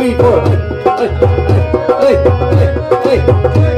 three, four. Hey, hey, hey, hey.